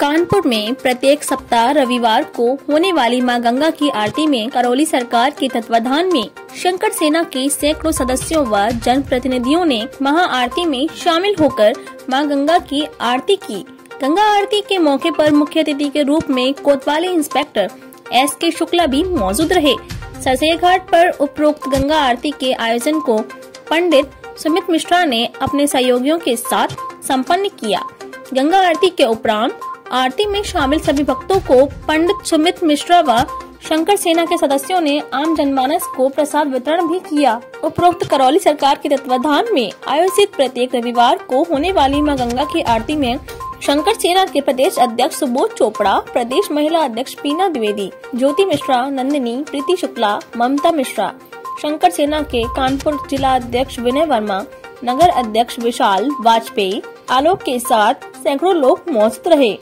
कानपुर में प्रत्येक सप्ताह रविवार को होने वाली माँ गंगा की आरती में करौली सरकार के तत्वाधान में शंकर सेना के सैकड़ों सदस्यों व जन प्रतिनिधियों ने महा आरती में शामिल होकर माँ गंगा की आरती की। गंगा आरती के मौके पर मुख्य अतिथि के रूप में कोतवाली इंस्पेक्टर एस के शुक्ला भी मौजूद रहे। सरसैया घाट पर उपरोक्त गंगा आरती के आयोजन को पंडित सुमित मिश्रा ने अपने सहयोगियों के साथ संपन्न किया। गंगा आरती के उपरांत आरती में शामिल सभी भक्तों को पंडित सुमित मिश्रा व शंकर सेना के सदस्यों ने आम जनमानस को प्रसाद वितरण भी किया। उपरोक्त करौली सरकार के तत्वाधान में आयोजित प्रत्येक रविवार को होने वाली माँ गंगा की आरती में शंकर सेना के प्रदेश अध्यक्ष सुबोध चोपड़ा, प्रदेश महिला अध्यक्ष पीना द्विवेदी, ज्योति मिश्रा, नंदिनी, प्रीति शुक्ला, ममता मिश्रा, शंकर सेना के कानपुर जिला अध्यक्ष विनय वर्मा, नगर अध्यक्ष विशाल वाजपेयी, आलोक के साथ सैकड़ों लोग मौजूद रहे।